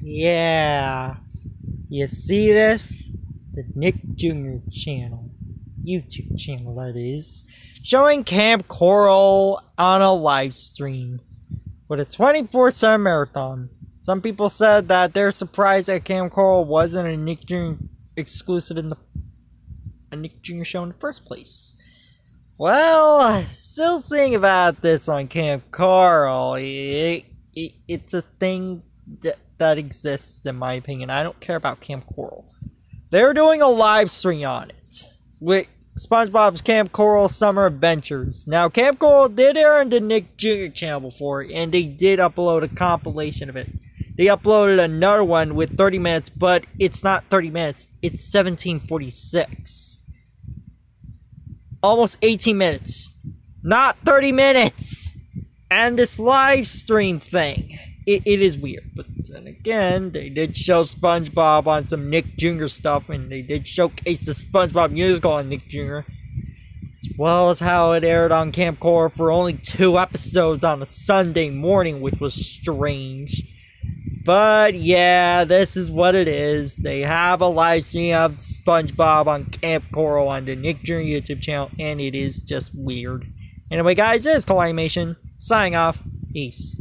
Yeah. You see this? The Nick Jr. channel. YouTube channel, that is. Showing Kamp Koral on a live stream. With a 24 7 marathon. Some people said that they're surprised that Kamp Koral wasn't a Nick Jr. exclusive in the a Nick Jr. show in the first place. Well, still seeing about this on Kamp Koral. It, it, it's a thing that, that exists, in my opinion. I don't care about Kamp Koral. They're doing a live stream on it with SpongeBob's Kamp Koral Summer Adventures. Now, Kamp Koral did air on the Nick Jr. channel before, and they did upload a compilation of it. They uploaded another one with 30 minutes, but it's not 30 minutes, it's 1746. Almost 18 minutes. Not 30 minutes! And this live stream thing. It, it is weird, but then again, they did show SpongeBob on some Nick Jr. stuff, and they did showcase the SpongeBob musical on Nick Jr. As well as how it aired on Kamp Koral for only two episodes on a Sunday morning, which was strange. But yeah, this is what it is. They have a live stream of SpongeBob on Kamp Koral on the Nick Jr. YouTube channel, and it is just weird. Anyway, guys, this is Kawaiimation signing off. Peace.